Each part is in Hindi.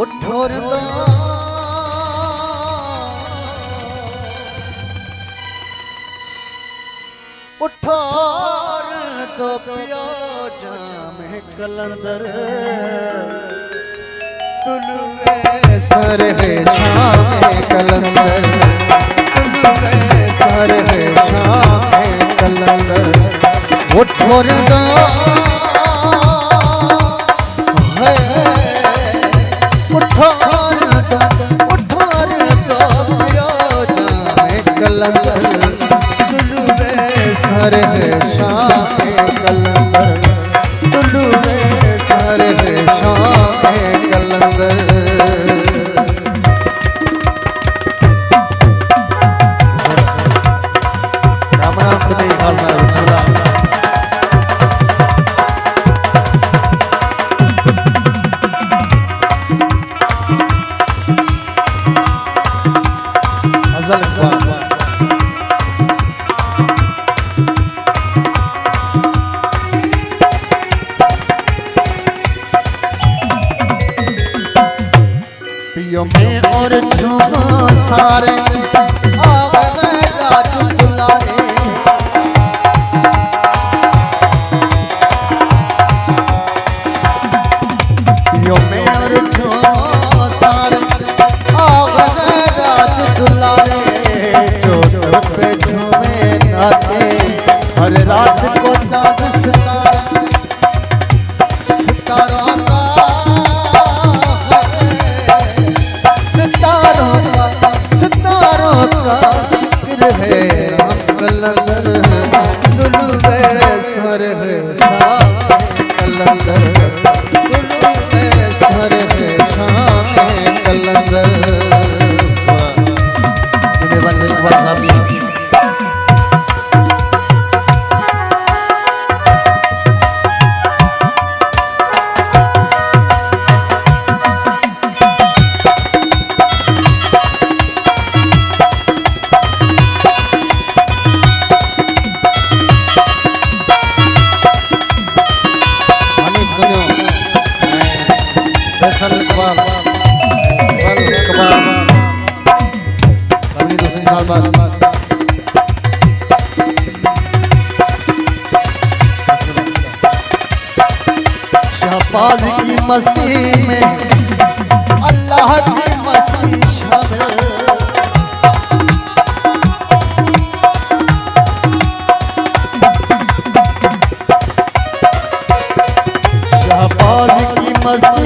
उठोर कलंदर। तुलवे सर है शाम कलंदर। तुलवे सर है शाम कलंदर। उठोरदा कलंदर तुलवे सर है शाम कलंदर। तुलवे सर है शाम कलंदर। राम राम में और झूम सारे फैसल इकबाल फल इकबाल हमीद हुसैन साहब शहबाज की मस्ती में अल्लाह की मस्ती शहबाज की मस्ती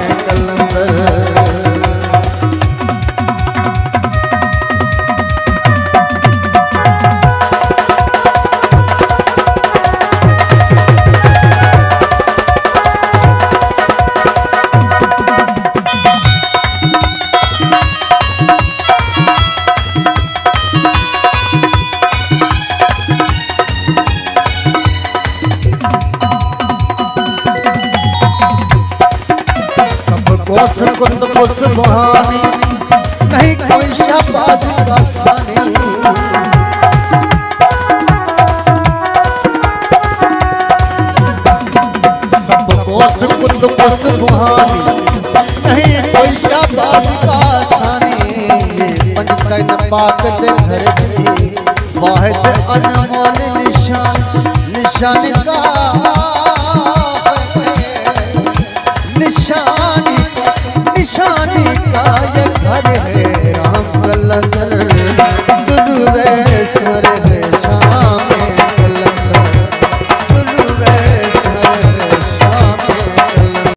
सबको सुकुंद को सुबहानी नहीं कोई शहबाज का सानी सबको सुकुंद को सुबहानी नहीं कोई शहबाज का सानी पाक दे घर दी वाहिद अनमोल निशान। निशान का